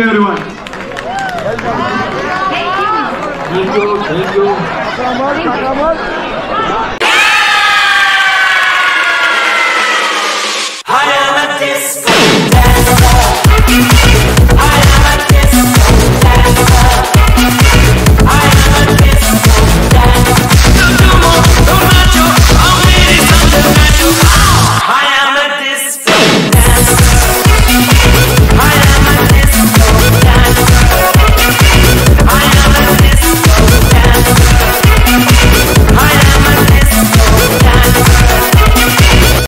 Thank you, everyone. Thank you. Thank you. Thank you.